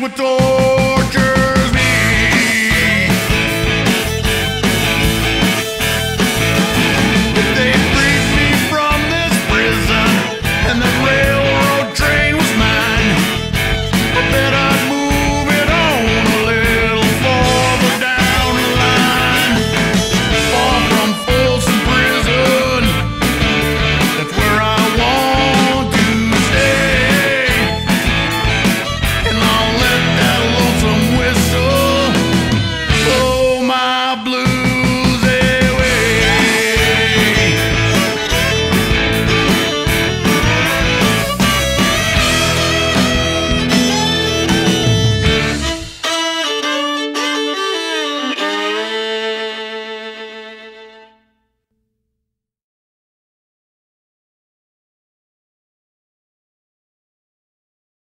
with those.